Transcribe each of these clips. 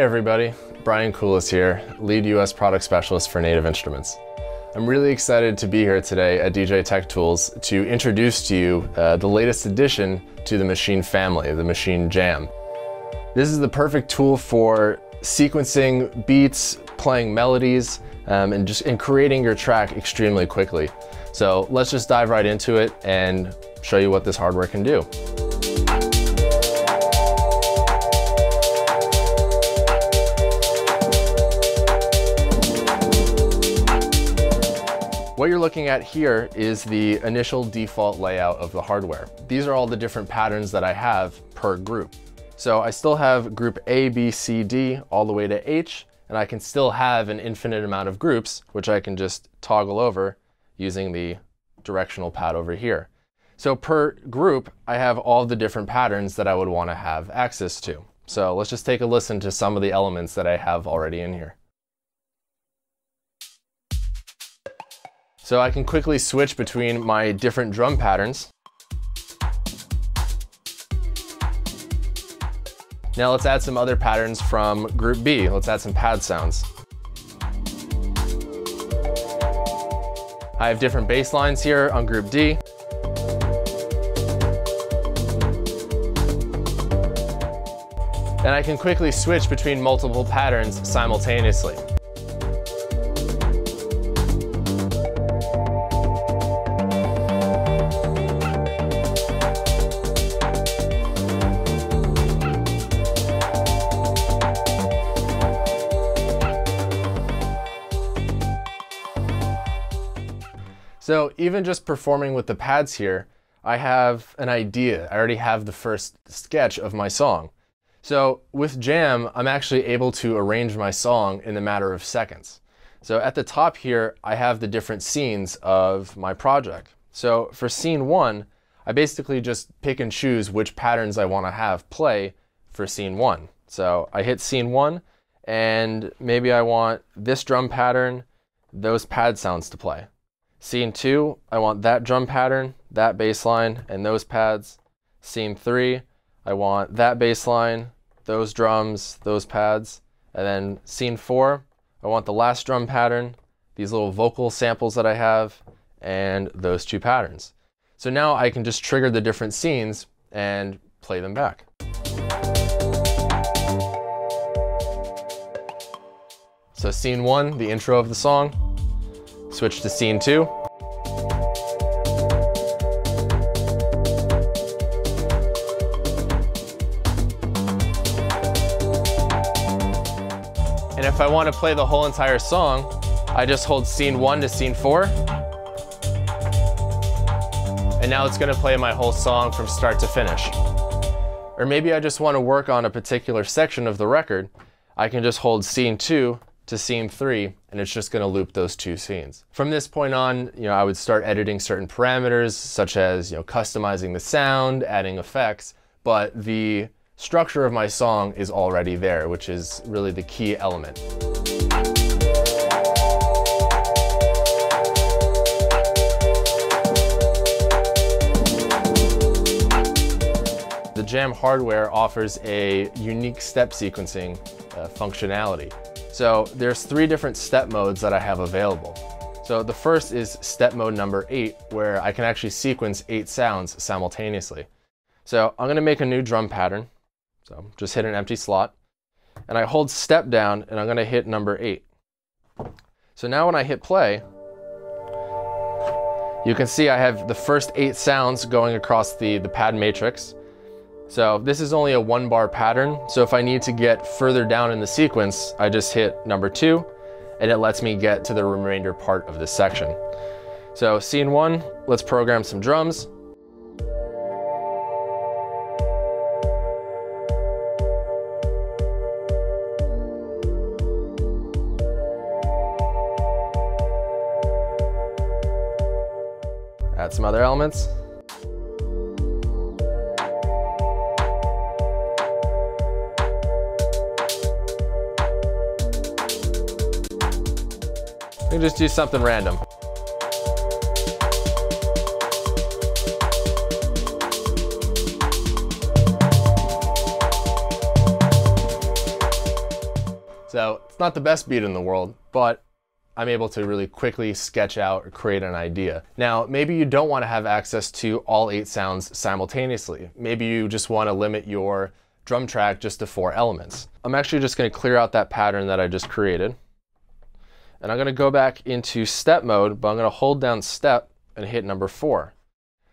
Hey everybody, Brian Kullas here, lead US product specialist for Native Instruments. I'm really excited to be here today at DJ Tech Tools to introduce to you uh, the latest addition to the Maschine family, the Maschine Jam. This is the perfect tool for sequencing beats, playing melodies, um, and just and creating your track extremely quickly. So let's just dive right into it and show you what this hardware can do. What you're looking at here is the initial default layout of the hardware. These are all the different patterns that I have per group. So I still have group A, B, C, D, all the way to H, and I can still have an infinite amount of groups, which I can just toggle over using the directional pad over here. So per group, I have all the different patterns that I would want to have access to. So let's just take a listen to some of the elements that I have already in here. So I can quickly switch between my different drum patterns. Now let's add some other patterns from group B. Let's add some pad sounds. I have different bass lines here on group D. And I can quickly switch between multiple patterns simultaneously. So even just performing with the pads here, I have an idea. I already have the first sketch of my song. So with Jam, I'm actually able to arrange my song in a matter of seconds. So at the top here, I have the different scenes of my project. So for scene one, I basically just pick and choose which patterns I want to have play for scene one. So I hit scene one, and maybe I want this drum pattern, those pad sounds to play. Scene two, I want that drum pattern, that bass line, and those pads. Scene three, I want that bass line, those drums, those pads. And then scene four, I want the last drum pattern, these little vocal samples that I have, and those two patterns. So now I can just trigger the different scenes and play them back. So scene one, the intro of the song, Switch to scene two. And if I want to play the whole entire song, I just hold scene one to scene four. And now it's going to play my whole song from start to finish. Or maybe I just want to work on a particular section of the record. I can just hold scene two to scene three, and it's just going to loop those two scenes. From this point on, you know, I would start editing certain parameters, such as, you know, customizing the sound, adding effects, but the structure of my song is already there, which is really the key element. The Jam hardware offers a unique step sequencing uh, functionality. So there's three different step modes that I have available. So the first is step mode number eight, where I can actually sequence eight sounds simultaneously. So I'm gonna make a new drum pattern. So just hit an empty slot. And I hold step down and I'm gonna hit number eight. So now when I hit play, you can see I have the first eight sounds going across the, the pad matrix. So this is only a one bar pattern. So if I need to get further down in the sequence, I just hit number two and it lets me get to the remainder part of this section. So scene one, let's program some drums. Add some other elements. We can just do something random. So it's not the best beat in the world, but I'm able to really quickly sketch out or create an idea. Now, maybe you don't want to have access to all eight sounds simultaneously. Maybe you just want to limit your drum track just to four elements. I'm actually just going to clear out that pattern that I just created. And I'm going to go back into step mode, but I'm going to hold down step and hit number four.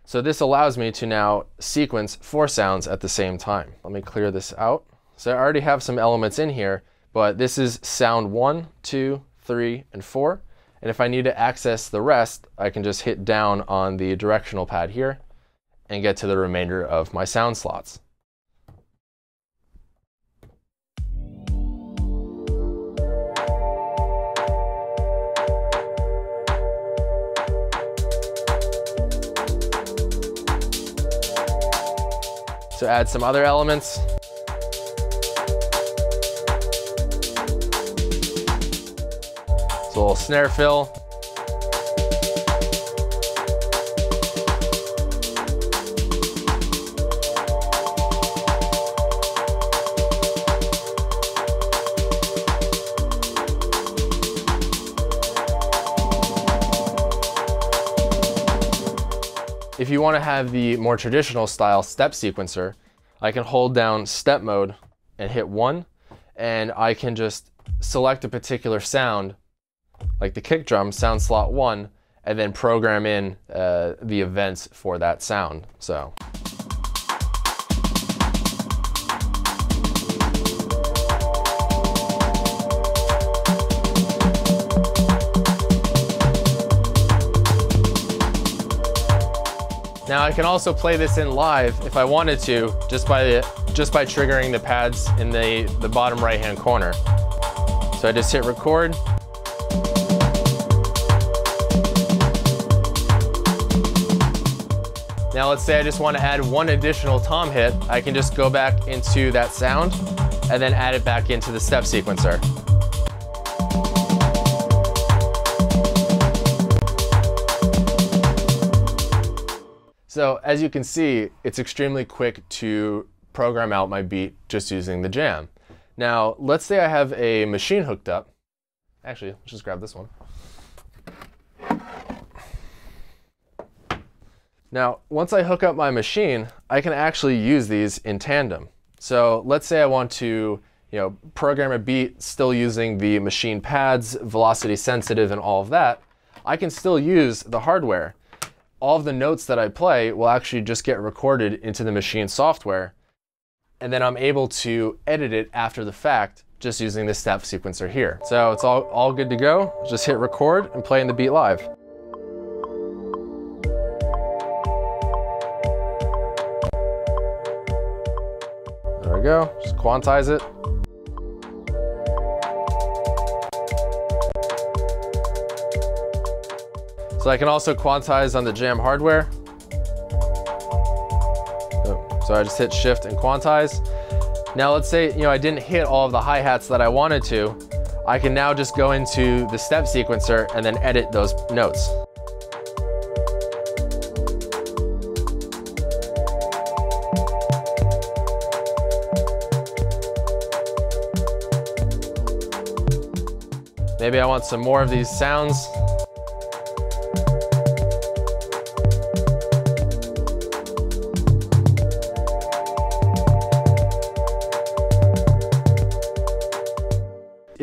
So this allows me to now sequence four sounds at the same time. Let me clear this out. So I already have some elements in here, but this is sound one, two, three, and four. And if I need to access the rest, I can just hit down on the directional pad here and get to the remainder of my sound slots. Add some other elements. It's a little snare fill. If you want to have the more traditional style step sequencer, I can hold down step mode and hit one, and I can just select a particular sound, like the kick drum, sound slot one, and then program in uh, the events for that sound. So. Now I can also play this in live if I wanted to, just by, the, just by triggering the pads in the, the bottom right hand corner. So I just hit record. Now let's say I just want to add one additional tom hit, I can just go back into that sound and then add it back into the step sequencer. So as you can see, it's extremely quick to program out my beat just using the jam. Now, let's say I have a Maschine hooked up. Actually, let's just grab this one. Now, once I hook up my Maschine, I can actually use these in tandem. So let's say I want to you know, program a beat still using the Maschine pads, velocity sensitive, and all of that. I can still use the hardware all of the notes that I play will actually just get recorded into the Maschine software. And then I'm able to edit it after the fact just using the step sequencer here. So it's all, all good to go. Just hit record and play in the beat live. There we go, just quantize it. So I can also quantize on the Jam hardware. Oh, so I just hit shift and quantize. Now let's say, you know, I didn't hit all of the hi-hats that I wanted to. I can now just go into the step sequencer and then edit those notes. Maybe I want some more of these sounds.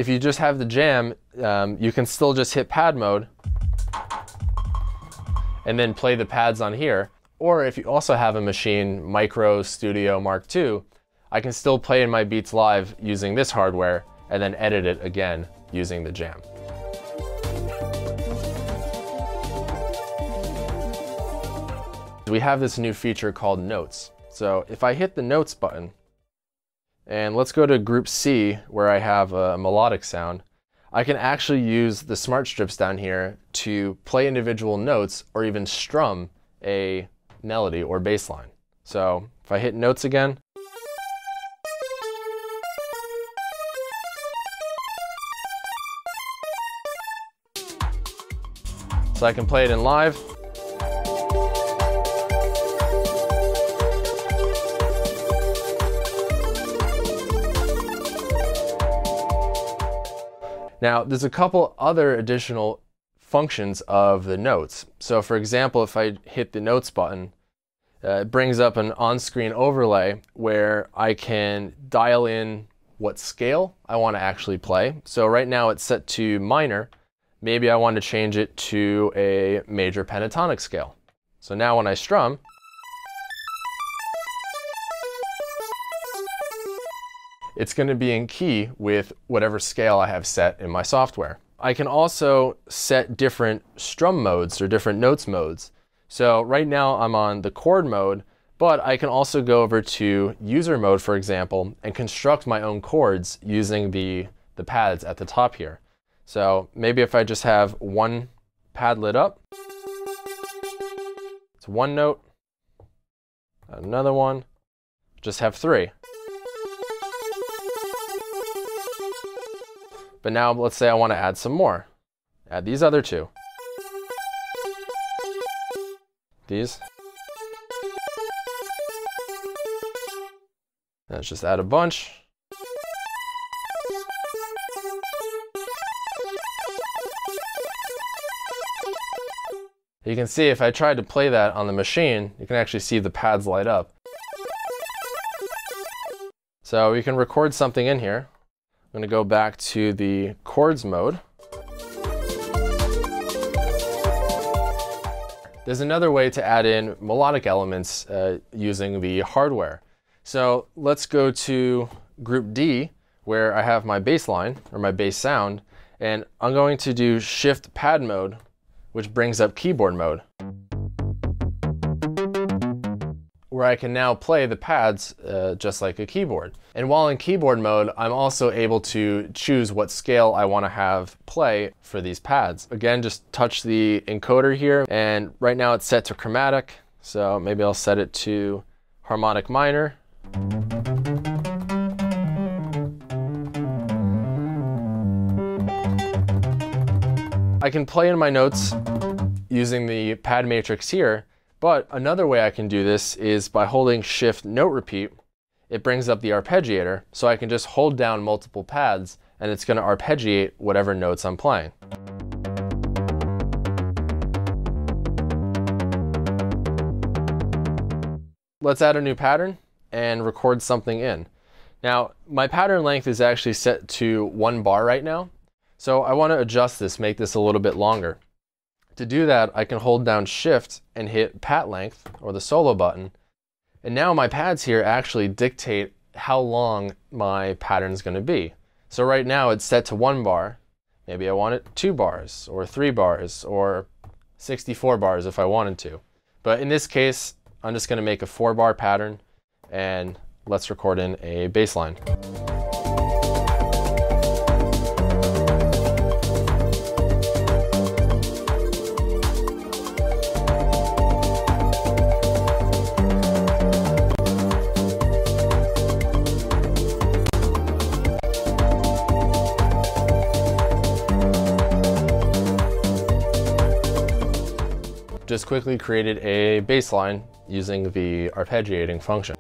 If you just have the jam, um, you can still just hit pad mode and then play the pads on here. Or if you also have a Maschine, Micro Studio Mark II, I can still play in my beats live using this hardware and then edit it again using the jam. We have this new feature called Notes. So if I hit the Notes button, and let's go to group C where I have a melodic sound. I can actually use the smart strips down here to play individual notes or even strum a melody or bass line. So if I hit notes again, so I can play it in live. Now, there's a couple other additional functions of the notes. So for example, if I hit the notes button, uh, it brings up an on-screen overlay where I can dial in what scale I want to actually play. So right now it's set to minor. Maybe I want to change it to a major pentatonic scale. So now when I strum, it's going to be in key with whatever scale I have set in my software. I can also set different strum modes or different notes modes. So right now I'm on the chord mode, but I can also go over to user mode, for example, and construct my own chords using the, the pads at the top here. So maybe if I just have one pad lit up, it's one note, another one, just have three. But now let's say I want to add some more. Add these other two. These. Let's just add a bunch. You can see if I tried to play that on the Maschine, you can actually see the pads light up. So we can record something in here. I'm to go back to the chords mode. There's another way to add in melodic elements uh, using the hardware. So let's go to group D where I have my bass line or my bass sound and I'm going to do shift pad mode which brings up keyboard mode where I can now play the pads uh, just like a keyboard. And while in keyboard mode, I'm also able to choose what scale I want to have play for these pads. Again, just touch the encoder here, and right now it's set to chromatic, so maybe I'll set it to harmonic minor. I can play in my notes using the pad matrix here, but another way I can do this is by holding shift note repeat, it brings up the arpeggiator, so I can just hold down multiple pads and it's going to arpeggiate whatever notes I'm playing. Let's add a new pattern and record something in. Now, my pattern length is actually set to one bar right now, so I want to adjust this, make this a little bit longer. To do that, I can hold down shift and hit pat length or the solo button. And now my pads here actually dictate how long my pattern is going to be. So right now it's set to one bar. Maybe I want it two bars or three bars or 64 bars if I wanted to. But in this case, I'm just going to make a four bar pattern and let's record in a bass line. Just quickly created a bass line using the arpeggiating function.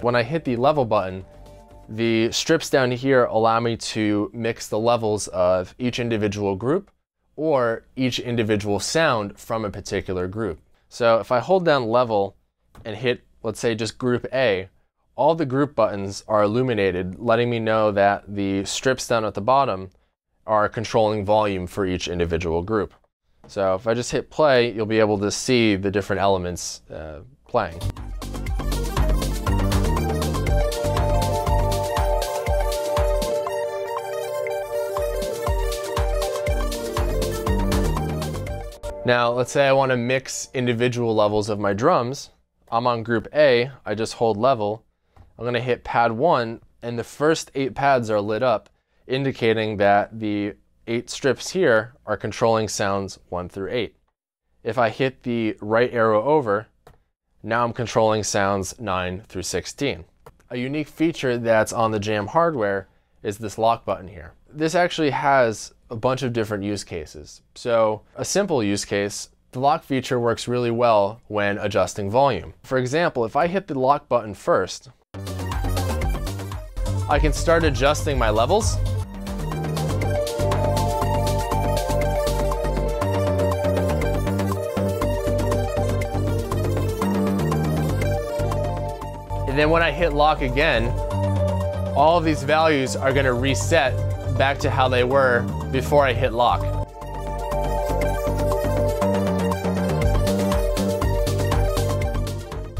When I hit the level button, the strips down here allow me to mix the levels of each individual group or each individual sound from a particular group. So if I hold down level and hit, let's say just group A, all the group buttons are illuminated, letting me know that the strips down at the bottom are controlling volume for each individual group. So if I just hit play, you'll be able to see the different elements uh, playing. Now, let's say I want to mix individual levels of my drums. I'm on group A, I just hold level, I'm going to hit pad 1 and the first eight pads are lit up indicating that the eight strips here are controlling sounds 1 through 8. If I hit the right arrow over, now I'm controlling sounds 9 through 16. A unique feature that's on the Jam hardware is this lock button here. This actually has a bunch of different use cases. So a simple use case The lock feature works really well when adjusting volume. For example, if I hit the lock button first, I can start adjusting my levels. And then when I hit lock again, all of these values are gonna reset back to how they were before I hit lock.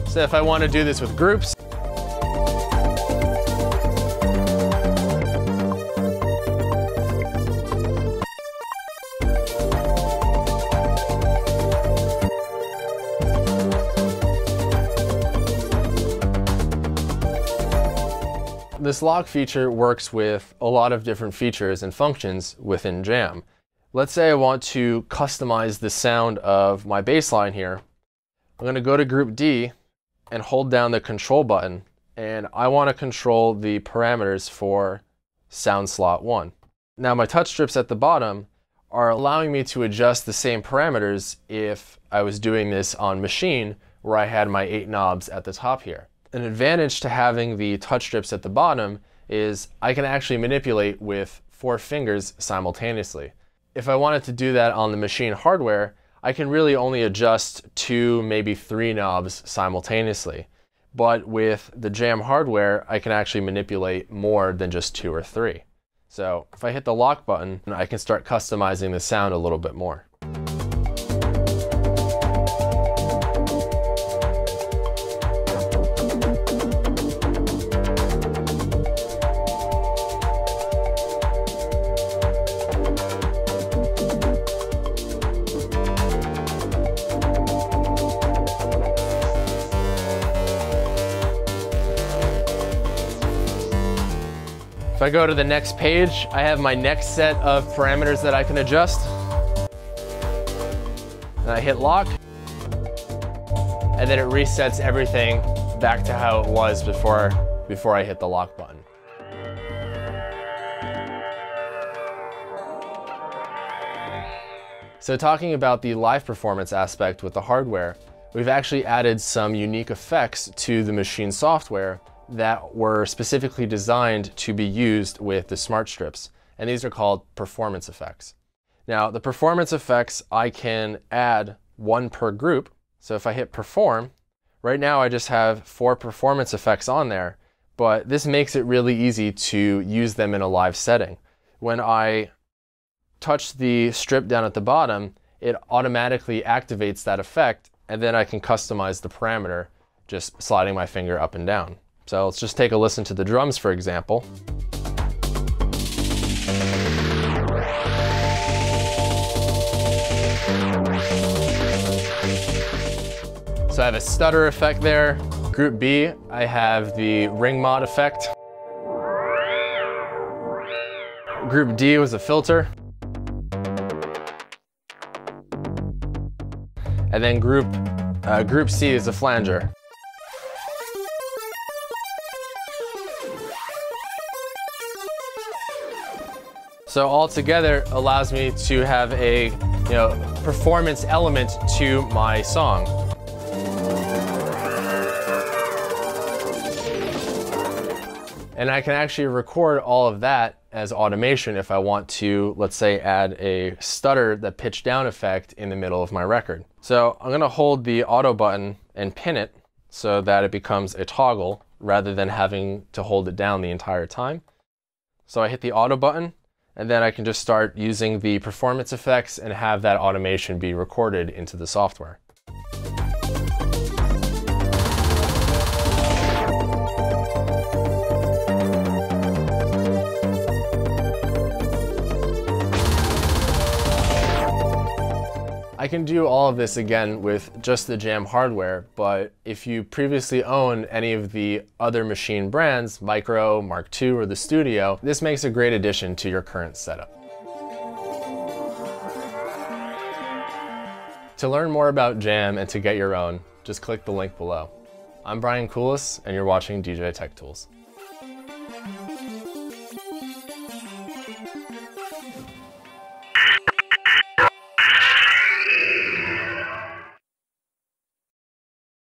So if I want to do this with groups, This lock feature works with a lot of different features and functions within Jam. Let's say I want to customize the sound of my bass line here. I'm going to go to Group D and hold down the Control button, and I want to control the parameters for sound slot 1. Now my touch strips at the bottom are allowing me to adjust the same parameters if I was doing this on Maschine where I had my eight knobs at the top here. An advantage to having the touch strips at the bottom is I can actually manipulate with four fingers simultaneously. If I wanted to do that on the Maschine hardware, I can really only adjust two, maybe three knobs simultaneously. But with the Jam hardware, I can actually manipulate more than just two or three. So if I hit the lock button, I can start customizing the sound a little bit more. I go to the next page, I have my next set of parameters that I can adjust. And I hit lock. And then it resets everything back to how it was before, before I hit the lock button. So talking about the live performance aspect with the hardware, we've actually added some unique effects to the Maschine software that were specifically designed to be used with the smart strips. And these are called performance effects. Now, the performance effects, I can add one per group. So if I hit perform, right now I just have four performance effects on there, but this makes it really easy to use them in a live setting. When I touch the strip down at the bottom, it automatically activates that effect, and then I can customize the parameter just sliding my finger up and down. So let's just take a listen to the drums, for example. So I have a stutter effect there. Group B, I have the ring mod effect. Group D was a filter. And then group, uh, group C is a flanger. So all together allows me to have a you know, performance element to my song. And I can actually record all of that as automation if I want to, let's say, add a stutter, the pitch down effect in the middle of my record. So I'm gonna hold the auto button and pin it so that it becomes a toggle rather than having to hold it down the entire time. So I hit the auto button and then I can just start using the performance effects and have that automation be recorded into the software. I can do all of this again with just the Jam hardware, but if you previously own any of the other Maschine brands, Micro, Mark II, or the Studio, this makes a great addition to your current setup. To learn more about Jam and to get your own, just click the link below. I'm Brian Kullas, and you're watching DJ Tech Tools.